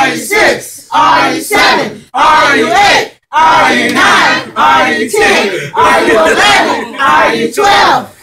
RE6, RE7, RE8, RE9, RE10, RE11, RE12.